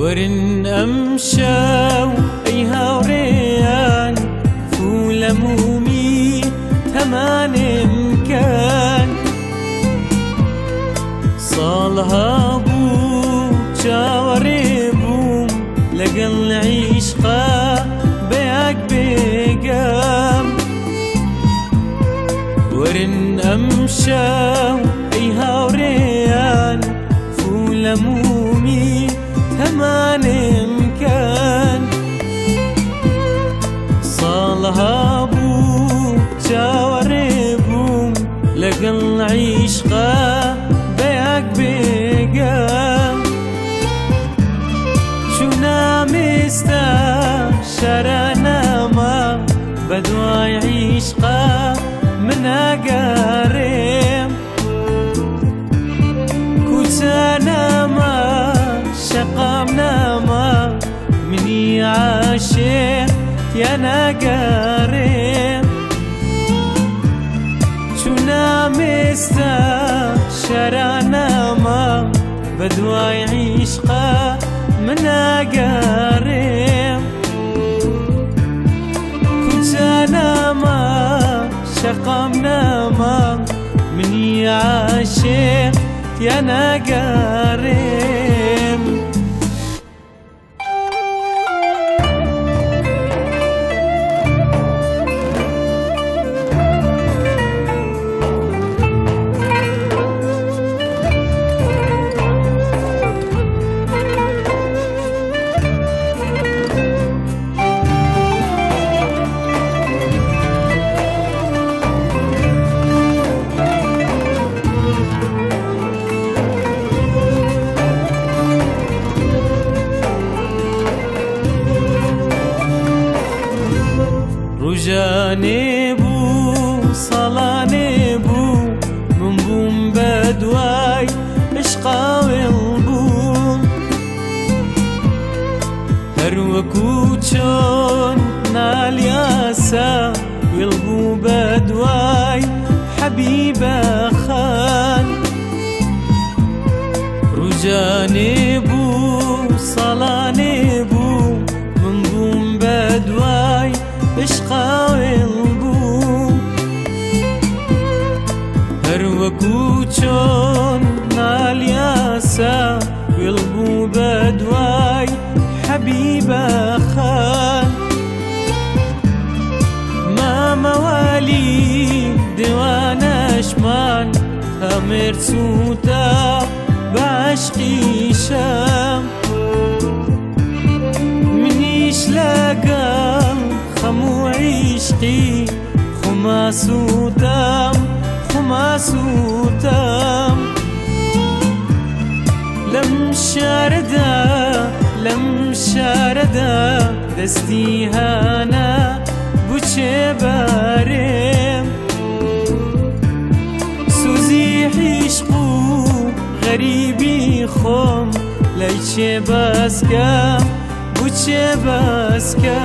ورن أمشاو أي هاوريان فول مومي تمان كان صالها بو جاوري بوم لقل عيشقا بيك بيقام ورن أمشاو أي هاوريان فول مومي صالها بو جاوري بوم لقل عيشقا بيك بيقام شونا مستا شرانا ما بدواي عيشقا من قارم كوتانا ما شقامنا ما مني عاشق. تیا ناگەڕێ چونامێستا شەرانەما بە دوای عیشقا مناگەڕێ کوچانەما شەقام نەما منی عاشێ تیا ناگەڕێ رجاني بو صلاني بو. من بوم بدواي عشقا والبوم هر وكو چون نال ياسا والبو بدواي حبيبة خان. رجاني بو صلاني و چۆن نالیاسە وڵبوو بە دوای حەبی بەخان مامەوالی دێوانەشمان ئەمر سووتە باشقیشەم منیش لەگەڵ خەموو عیشقی خماسووت سوتام لم شاردا لم شاردا. دستی هانا بچه بارم سوزی حشقو غریبی خوم لیچه باسکم بچه باسکم.